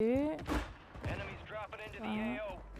Enemies dropping into the uh-huh. AO.